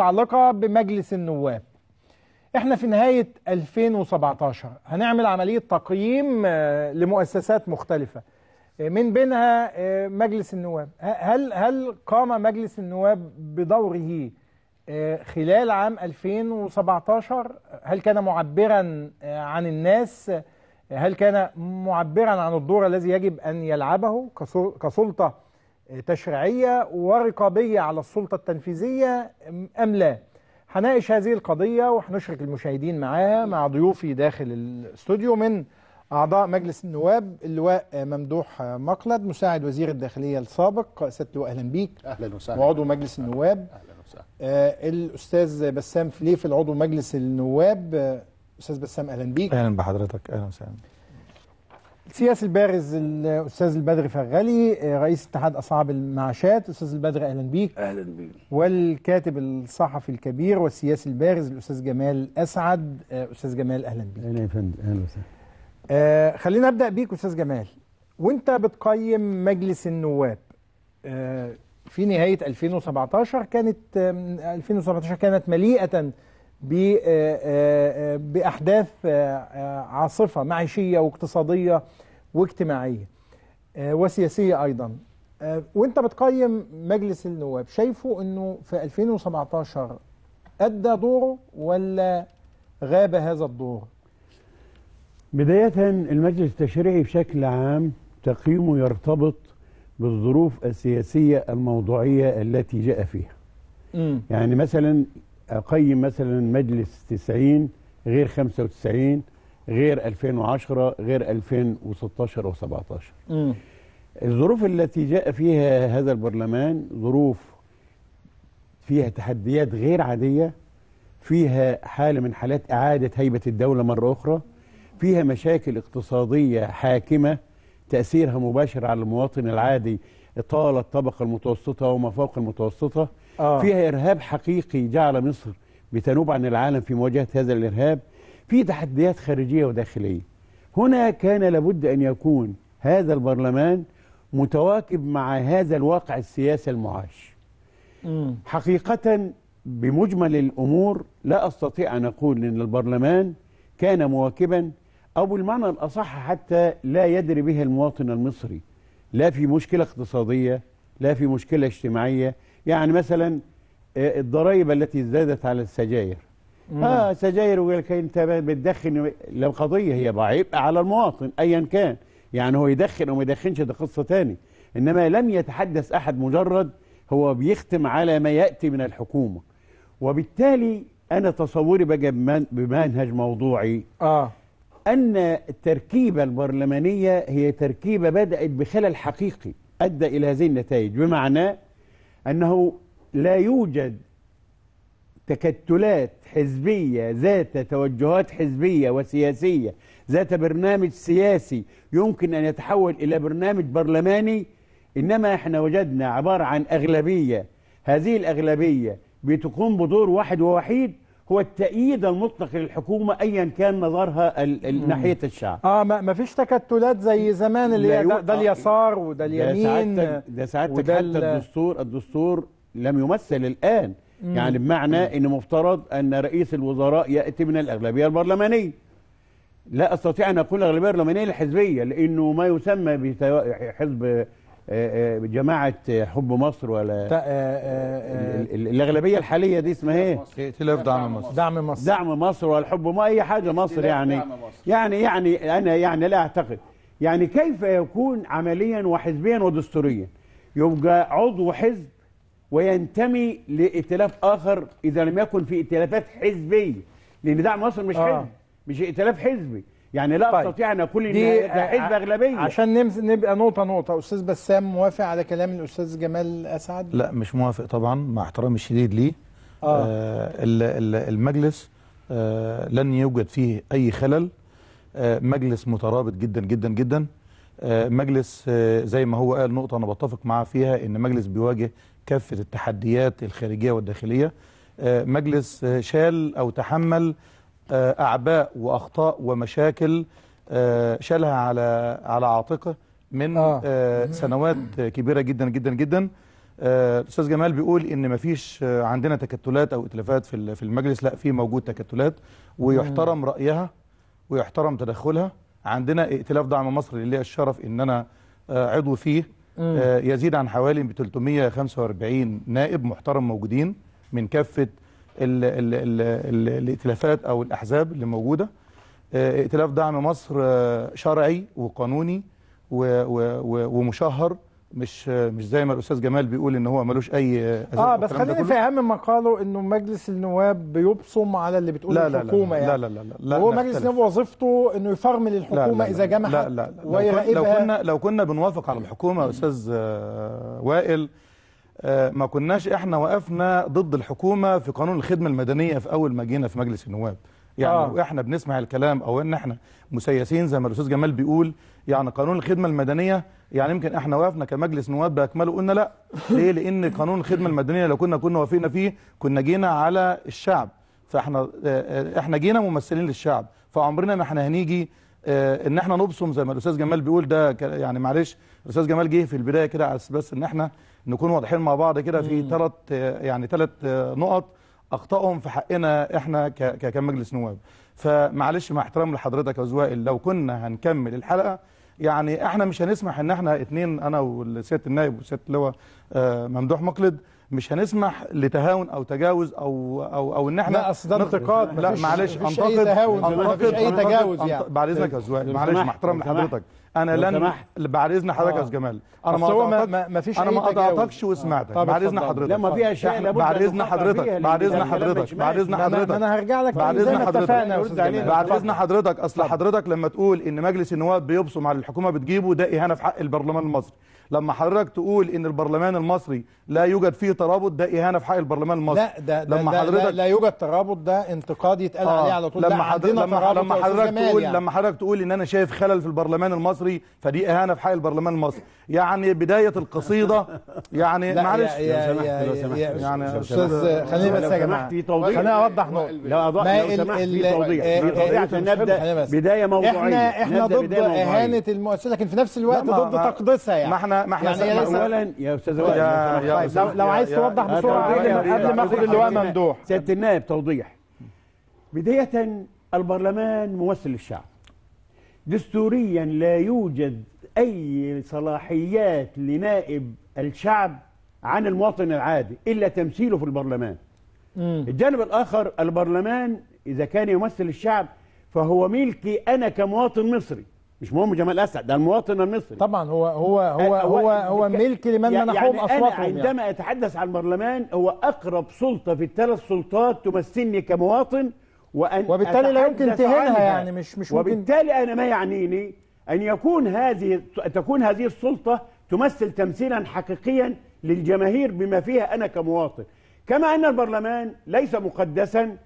متعلقة بمجلس النواب. إحنا في نهاية 2017 هنعمل عملية تقييم آه، لمؤسسات مختلفة. آه، من بينها آه، مجلس النواب. هل هل قام مجلس النواب بدوره خلال عام 2017 هل كان معبرا عن الناس؟ هل كان معبرا عن الدور الذي يجب أن يلعبه كسل- كسلطة تشريعية ورقابية على السلطة التنفيذية أم لا؟ هناقش هذه القضية وهنشرك المشاهدين معاها مع ضيوفي داخل الاستوديو من أعضاء مجلس النواب اللواء ممدوح مقلد مساعد وزير الداخلية السابق سيادة اللواء أهلا بيك. أهلا وسهلا. وعضو مجلس النواب. أهلا وسهلا. آه، الأستاذ بسام فليفل عضو مجلس النواب. آه، أستاذ بسام أهلا بيك. أهلا بحضرتك. أهلا وسهلا. السياسي البارز الأستاذ البدري فرغلي آه، رئيس اتحاد أصحاب المعاشات. أستاذ البدري أهلا بيك. أهلا بيك. والكاتب الصحفي الكبير والسياسي البارز الأستاذ جمال أسعد. آه، أستاذ جمال أهلا بيك. أهلا يا فندم. أهلا وسهلا. آه خلينا أبدأ بيك أستاذ جمال. وأنت بتقيم مجلس النواب. آه في نهاية 2017 كانت آه 2017 كانت مليئة آه آه بأحداث آه عاصفة معيشية واقتصادية واجتماعية آه وسياسية أيضا. آه وأنت بتقيم مجلس النواب شايفه إنه في 2017 أدى دوره ولا غاب هذا الدور؟ بداية المجلس التشريعي بشكل عام تقييمه يرتبط بالظروف السياسية الموضوعية التي جاء فيها. امم يعني مثلا أقيم مثلا مجلس 90 غير 95 غير 2010 غير 2016 و17 امم الظروف التي جاء فيها هذا البرلمان ظروف فيها تحديات غير عادية فيها حالة من حالات إعادة هيبة الدولة مرة أخرى فيها مشاكل اقتصادية حاكمة تأثيرها مباشر على المواطن العادي طال الطبقة المتوسطة وما فوق المتوسطة آه. فيها إرهاب حقيقي جعل مصر بتنوب عن العالم في مواجهة هذا الإرهاب في تحديات خارجية وداخلية. هنا كان لابد أن يكون هذا البرلمان متواكب مع هذا الواقع السياسي المعاش. امم حقيقة بمجمل الأمور لا أستطيع أن أقول أن البرلمان كان مواكبا أو بالمعنى الأصح حتى لا يدري به المواطن المصري. لا في مشكلة اقتصادية لا في مشكلة اجتماعية يعني مثلا آه، الضرائب التي زادت على السجاير. آه سجاير ويقول لك أنت بتدخن لو قضية هي عبء على المواطن ايا كان. يعني هو يدخن أو ما يدخنش ده قصة تاني. إنما لم يتحدث أحد مجرد هو بيختم على ما يأتي من الحكومة. وبالتالي أنا تصوري بقى بمن- بمنهج موضوعي. آه. أن التركيبة البرلمانية هي تركيبة بدأت بخلل حقيقي أدى إلى هذه النتائج. بمعنى أنه لا يوجد تكتلات حزبية ذات توجهات حزبية وسياسية ذات برنامج سياسي يمكن أن يتحول إلى برنامج برلماني إنما إحنا وجدنا عبارة عن أغلبية. هذه الأغلبية بتقوم بدور واحد ووحيد هو التأييد المطلق للحكومة أيا كان نظرها ناحية الشعب. آه ما ما فيش تكتلات زي زمان اللي ده, ده آه، اليسار وده ده اليمين سعادتك ده سعادتك وده حتى ال- الدستور الدستور لم يمثل الآن. يعني بمعنى أن مفترض أن رئيس الوزراء يأتي من الأغلبية البرلمانية. لا أستطيع أن أقول الأغلبية البرلمانية الحزبية لأنه ما يسمى بحزب جماعة حب مصر ولا آه، آه، ال- ال- الأغلبية الحالية دي اسمها إيه؟ ائتلاف دعم مصر. آه، دعم مصر. دعم مصر والحب ما أي حاجة مصر يعني. يعني يعني أنا يعني لا أعتقد. يعني كيف يكون عمليا وحزبيا ودستوريا؟ يبقى عضو حزب وينتمي لائتلاف آخر إذا لم يكن في ائتلافات حزبية. لأن دعم مصر مش آه. حزب مش ائتلاف حزبي. يعني لا طيب. أستطيع أن أقول إن ده حزب آه، أغلبية عشان نمس... نبقى نقطة نقطة أستاذ بسام موافق على كلام الأستاذ جمال أسعد؟ لا مش موافق طبعا مع احترامي الشديد ليه آه. آه ال- ال- المجلس آه لن يوجد فيه أي خلل آه مجلس مترابط جدا جدا جدا آه مجلس آه زي ما هو قال نقطة أنا بتفق معاه فيها إن مجلس بيواجه كافة التحديات الخارجية والداخلية آه مجلس آه شال أو تحمل آه أعباء وأخطاء ومشاكل آه شالها على على عاتقه من آه. آه سنوات كبيرة جدا جدا جدا. آه، الاستاذ جمال بيقول إن مفيش آه، عندنا تكتلات أو ائتلافات في في المجلس لا في موجود تكتلات. ويحترم رأيها ويحترم تدخلها. عندنا ائتلاف دعم مصر اللي ليا الشرف أنا آه، عضو فيه. آه، يزيد عن حوالي 345 نائب محترم موجودين من كافة ال ال ال ال الائتلافات أو الأحزاب اللي موجودة آه، ائتلاف دعم مصر آه، شرعي وقانوني ومشهر مش آه، مش زي ما الأستاذ جمال بيقول إن هو ملوش أي آه، آه بس والكلام ده خليني. في أهم ما قالوا إنه مجلس النواب بيبصم على اللي بتقول لا لا لا الحكومة لا يعني لا لا لا لا وهو لا مجلس نختلف. النواب وظيفته إنه يفرمل لا الحكومة لا إذا لا جمعت لا لا لا. لو كنا لو كنا بنوافق على الحكومة يا أستاذ آه، وائل آه، ما كناش إحنا وقفنا ضد الحكومة في قانون الخدمة المدنية في أول ما جينا في مجلس النواب. يعني آه. لو إحنا بنسمع الكلام أو إن إحنا مسيسين زي ما الأستاذ جمال بيقول يعني قانون الخدمة المدنية يعني يمكن إحنا وقفنا كمجلس نواب بأكمله قلنا لأ. ليه؟ لأن قانون الخدمة المدنية لو كنا كنا وافقنا فيه كنا جينا على الشعب. فإحنا آه، آه، إحنا جينا ممثلين للشعب. فعمرنا ما إحنا هنيجي آه، إن إحنا نبصم زي ما الأستاذ جمال بيقول ده يعني معلش الاستاذ جمال جه في البداية كده على أساس بس إن إحنا نكون واضحين مع بعض كده في ثلاث يعني ثلاث نقط اخطائهم في حقنا إحنا كمجلس نواب. فمعلش مع احترام لحضرتك يا لو كنا هنكمل الحلقة يعني إحنا مش هنسمح إن إحنا اتنين أنا والسياده النائب والسياده اللواء آه، ممدوح مقلد مش هنسمح لتهاون أو تجاوز أو أو أو إن إحنا لا اصل ده انتقاد لا معلش أنتقد انتقد- أي تجاوز يعني. بعد إذنك يا أستاذ وائل لو معلش مع احترام. لحضرتك. أنا لن. بعد إذن حضرتك يا أستاذ جمال أنا هو ما- ما- مفيش أنا ما. قطعتكش وسمعتك بعد إذن. حضرتك. لا ما في اشياء إحنا لابد بعد إذن تقطع حضرتك. بعد إذن حضرتك. بعد إذن حضرتك أنا هرجع لك بعد إذن حضرتك. بعد. إذن حضرتك. أصل حضرتك لما تقول إن مجلس النواب بيبصم على الحكومة بتجيبه ده إهانة في حق البرلمان المصري. لما حضرتك تقول إن البرلمان المصري لا يوجد فيه ترابط ده إهانة في حق البرلمان المصري. لا ده ده لما ده لا, حضرتك لا يوجد ترابط ده انتقاد يتقال آه، عليه على طول. لما لا حضرتك لما, لما حضرتك تقول يعني. لما حضرتك تقول إن أنا شايف خلل في البرلمان المصري فدي إهانة في حق البرلمان المصري. يعني بداية القصيدة يعني لا معلش. لو سمحت، يعني أستاذ خليني بس يا جماعة. خليني أوضح نقطة. لو سمحت في توضيح. آه، في توضيح آه، عشان نبدأ. بداية موضوعية. إحنا إحنا ضد. إهانة المؤسسة لكن في نفس الوقت ضد تقديسها يعني. ما إحنا ما إحنا يعني اولا يا أستاذ وائل لو, لو عايز توضح بسرعة قبل ما اخد. اللواء ممدوح. سياده النائب توضيح. بداية البرلمان ممثل الشعب. دستوريا لا يوجد أي صلاحيات لنائب الشعب عن المواطن العادي إلا تمثيله في البرلمان. مم. الجانب الآخر البرلمان إذا كان يمثل الشعب فهو ملكي أنا كمواطن مصري. مش مهم جمال اسد ده المواطن المصري طبعا هو هو هو هو هو ملك لمن يعني منحهم أنا أصواتهم عندما يعني. أتحدث عن البرلمان هو أقرب سلطة في الثلاث سلطات تمثلني كمواطن وأن وبالتالي لا يمكن تهينها. يعني مش مش ممكن وبالتالي أنا ما يعنيني أن يكون هذه تكون هذه السلطة تمثل تمثيلا حقيقيا للجماهير بما فيها أنا كمواطن كما أن البرلمان ليس مقدسا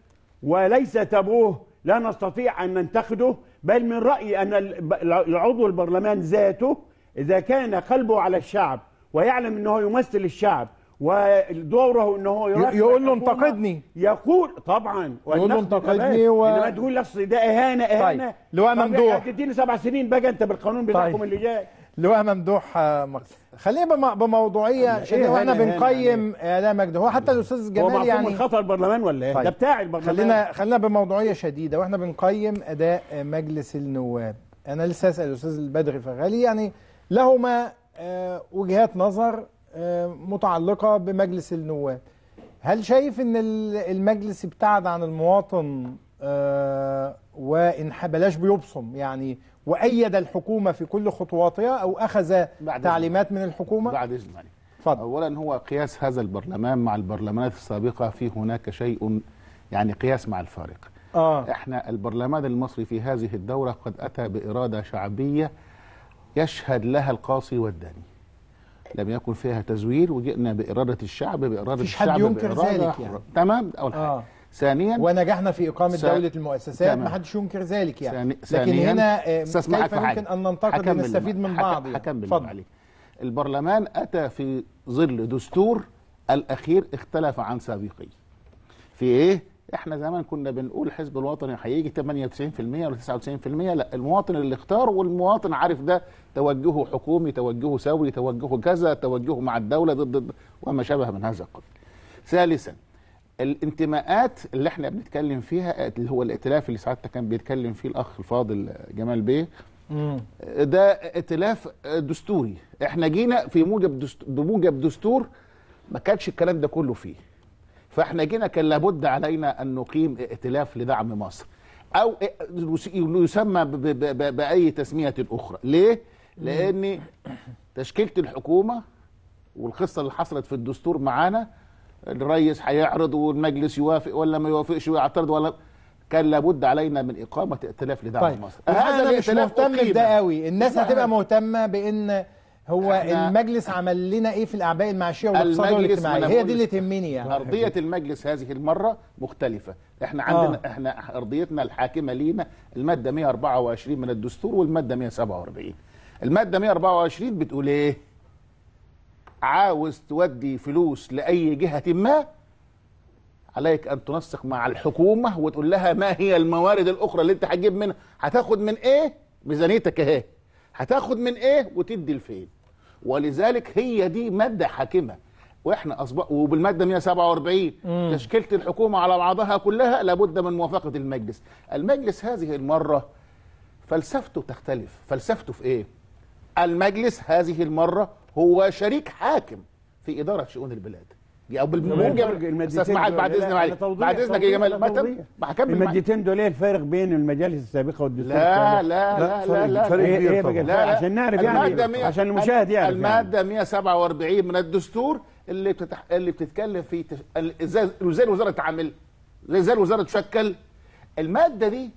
وليس تابوه لا نستطيع أن ننتقده بل من رايي أن العضو البرلمان ذاته إذا كان قلبه على الشعب ويعلم إنه يمثل الشعب ودوره إنه يراقب يقول له انتقدني. يقول طبعا يقول له انتقدني. و- انما تقول لي ده اهانه اهانه طيب. لواء ممدوح. تديني سبع سنين بقى أنت بالقانون بتاعكم طيب. اللي جاي لواء ممدوح آه، مقصد خلينا بم- بموضوعية شديدة وإحنا بنقيم اداء مجد. هو حتى الأستاذ هو جمال يعني من خطا البرلمان ولا إيه؟ طيب. ده بتاع البرلمان. خلينا خلينا بموضوعية شديدة. وإحنا بنقيم أداء مجلس النواب. أنا لسه أسأل الأستاذ البدري فغالي يعني لهما آه، وجهات نظر آه، متعلقة بمجلس النواب. هل شايف إن ال- المجلس ابتعد عن المواطن آه، وان ح- بلاش بيبصم يعني وأيد الحكومة في كل خطواتها أو أخذ بعد تعليمات من الحكومة؟ بعد اذن عليك اتفضل اولا هو قياس هذا البرلمان مع البرلمانات السابقة. في هناك شيء يعني قياس مع الفارق. آه. إحنا البرلمان المصري في هذه الدورة قد أتى بإرادة شعبية يشهد لها القاصي والداني. لم يكن فيها تزوير وجئنا بإرادة الشعب بإرادة مفيش حد الشعب ينكر بإرادة ذلك. يعني. تمام اول حاجة آه. ثانيا ونجحنا في إقامة س- دولة المؤسسات. ما حدش ينكر ذلك يعني لكن هنا آه، كيف. يمكن أن ننتقد ونستفيد من بعض هكمل اتفضل. عليك البرلمان أتى في ظل دستور الأخير اختلف عن سابقيه في إيه إحنا زمان كنا بنقول الحزب الوطني هيجي 98% ولا 99% لا المواطن اللي اختار والمواطن عارف ده توجهه حكومي توجهه ثوري توجهه كذا توجهه مع الدولة ضد وما شابه من هذا القبيل. ثالثا الانتماءات اللي إحنا بنتكلم فيها اللي هو الائتلاف اللي سعادتك كان بيتكلم فيه الأخ الفاضل جمال بيه. ده ائتلاف دستوري. إحنا جينا في موجب دست... بموجب دستور ما كانش الكلام ده كله فيه. فاحنا جينا كان لابد علينا أن نقيم ائتلاف لدعم مصر. أو يسمى. بأي تسمية أخرى. ليه؟ لأن تشكيلة الحكومة والقصة اللي حصلت في الدستور معانا الرئيس هيعرض والمجلس يوافق ولا ما يوافقش ويعترض ولا كان لابد علينا من إقامة ائتلاف لدعم طيب مصر أنا مش مهتم. بده قوي الناس هتبقى مهتمة بإن هو المجلس عمل لنا إيه في الأعباء المعيشيه والاقتصاديه والاجتماعيه هي دي اللي. تهمني يعني أرضية المجلس هذه المرة مختلفة إحنا عندنا. آه. إحنا أرضيتنا الحاكمة لينا المادة 124 من الدستور والمادة 147 المادة 124 بتقول إيه عاوز تودي فلوس لأي جهة ما عليك أن تنسق مع الحكومة وتقول لها ما هي الموارد الأخرى اللي أنت هتجيب منها. هتاخد من إيه؟ ميزانيتك أهي. هتاخد من إيه؟ وتدي لفين. ولذلك هي دي مادة حاكمة. وإحنا اصبح وبالمادة 147 تشكيلة الحكومة على بعضها كلها لابد من موافقة المجلس. المجلس هذه المرة فلسفته تختلف. فلسفته في إيه؟ المجلس هذه المرة هو شريك حاكم في إدارة شؤون البلاد أو بالموجب أستاذ معاذ بعد لا، اذن أنا معلش بعد إذنك يا جمال ما توضيح. تم ما هكمل. المادتين دول إيه الفرق بين المجالس السابقة والدستور لا؟ لا لا لا لا فرق كبير طبعاً. بقى لا لا عشان نعرف يعني عشان المشاهد يعرف المادة 147 من الدستور اللي بتتح... اللي بتتكلم في تش... إزاي إزاي الوزارة تتعامل إزاي الوزارة تشكل المادة دي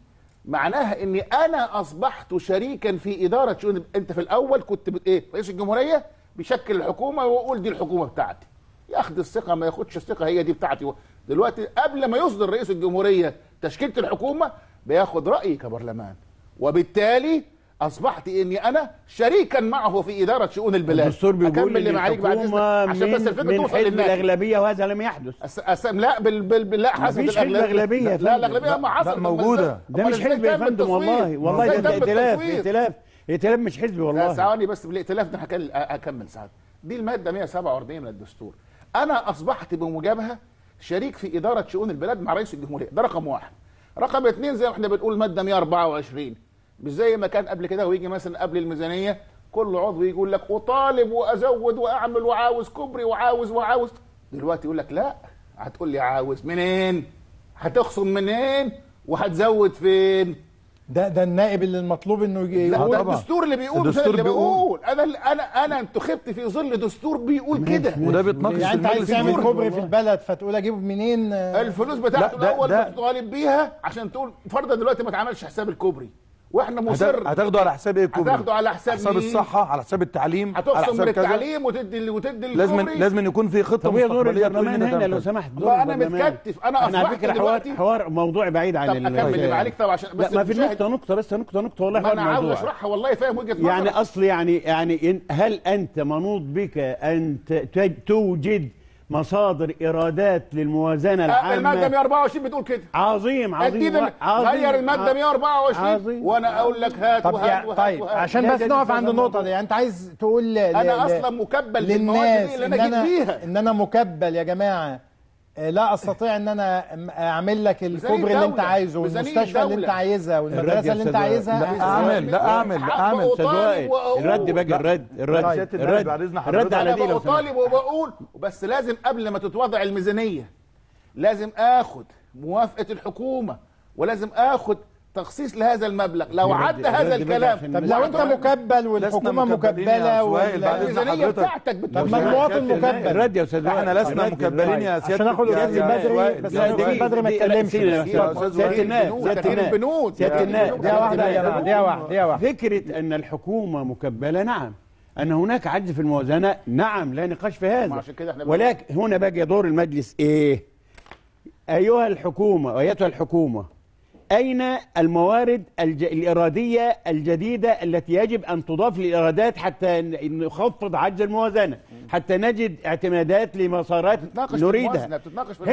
معناها إني أنا أصبحت شريكا في إدارة شؤون أنت في الأول كنت. إيه رئيس الجمهورية بيشكل الحكومة ويقول دي الحكومة بتاعتي. ياخد الثقة ما ياخدش الثقة هي دي بتاعتي. دلوقتي قبل ما يصدر رئيس الجمهورية تشكيلة الحكومة بياخد رأيي كبرلمان. وبالتالي أصبحت إني أنا شريكا معه في إدارة شؤون البلاد. الدستور بيقول اللي إن معاليك بعد الحكومة عشان بس من, الفكرة من توصل للناس الأغلبية وهذا لم يحدث. أس... أس... لا بال... بال... بال... لا حسب مفيش حزب أغلبية يا لا. الأغلبية ما حصل لا، موجودة. ده مش حزب يا فندم والله. والله ده ائتلاف ائتلاف. ائتلاف مش حزب لا والله. ثواني بس بالائتلاف ده اكمل ساعات. دي المادة 147 من الدستور. أنا أصبحت بموجبها شريك في إدارة شؤون البلاد مع رئيس الجمهورية. ده رقم واحد. رقم اثنين زي ما إحنا بنقول مادة 124 مش زي ما كان قبل كده ويجي مثلا قبل الميزانية كل عضو يقول لك أطالب وأزود وأعمل وعاوز كوبري وعاوز وعاوز. دلوقتي يقول لك لا. هتقول لي عاوز منين؟ هتخصم منين؟ وهتزود فين؟ ده ده النائب اللي المطلوب إنه يجي لا يقول. الدستور اللي بيقول الدستور اللي بيقول. أنا أنا أنا انتخبت في ظل دستور بيقول كده وده بيتناقش يعني أنت عايز تعمل. كوبري في البلد فتقول اجيبه منين الفلوس بتاعته الأول بتطالب بيها عشان تقول فرضا دلوقتي ما اتعملش حساب الكوبري وإحنا مصر هت- هتاخده على حساب إيه الكوبري؟ هتاخده على حساب حساب مين؟ الصحة على حساب التعليم على حساب. التعليم وتدي وتدي لازم للكوبري لازم يكون في خطة مستقبلية ده هنا لو. سمحت دور البرلمان. متكتف، أنا إحنا على فكرة حوار حوار موضوعي بعيد عن طب اكمل اللي معاليك طب عشان لا بس ما في نقطة نقطة بس نقطة نقطة والله أنا عاوز موضوع أشرحها والله فاهم وجهة نظرك يعني أصل يعني يعني إن- هل أنت منوط بك أن توجد مصادر إيرادات للموازنة آه، المادة العامه 124 بتقول كده عظيم عظيم غير المادة ع- 124 عظيم. وأنا أقول لك هات طب وهات وهات طيب وهات. عشان بس نقف عند النقطة. دي يعني أنت عايز تقول أنا أصلا مكبل دي اللي إن أنا جيت بيها إن أنا مكبل يا جماعة لا أستطيع إن أنا أعمل لك الكوبري اللي أنت. عايزه والمستشفى اللي أنت. عايزها والمدرسة اللي أنت عايزها لا، أعمل، لا، أعمل، لا، أعمل. أستاذ وائل الرد بقى الرد الرد الرد الرد حضرتك. على أنا دي لو. بطالب وبقول بس لازم قبل ما تتوضع الميزانية لازم آخد موافقة الحكومة ولازم آخد تخصيص لهذا المبلغ لو الرد- عدى هذا الرد الكلام عشان طب لو انت مكبل والحكومة مكبلة سؤال، بعد وال- إذن الميزانيه حضرتك. بتاعتك طب ما المواطن مكبل. الرد يا أستاذ إحنا. لسنا الرد- مكبلين يا عشان سيادة اخد يا- الاستاذ يا بدري. بس دي- بدري ما دي- اتكلمش سيادة وائل. النائب البنود، النائب البنود. دقيقه واحدة يا جماعة دقيقه واحدة. دقيقه واحدة. فكرة أن الحكومة مكبلة نعم. أن هناك عجز في الموازنة نعم لا نقاش في ما هذا عشان كده إحنا بنقول- ولكن هنا بقى دور المجلس إيه؟ أيها الحكومة أيتها الحكومة أين الموارد الج... الإرادية الجديدة التي يجب أن تضاف للإيرادات حتى نخفض عجز الموازنة حتى نجد اعتمادات لمسارات نريدها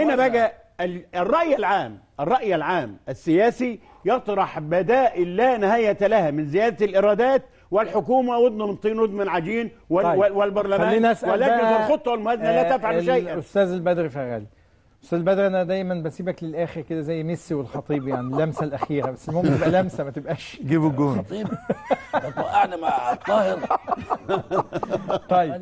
هنا. بقى ال- الرأي العام الرأي العام السياسي يطرح بدائل لا نهاية لها من زيادة الإيرادات والحكومة ودن من طين ودن من عجين وال... طيب. وال- والبرلمان بقى الخطة والموازنة لا آه، تفعل شيئا الأستاذ البدر فغالي أستاذ البدر أنا دايما بسيبك للآخر كده زي ميسي والخطيب يعني اللمسة الأخيرة بس المهم تبقى لمسة ما تبقاش. جيبوا الجون. طيب ده توقعنا مع الطاهر طيب.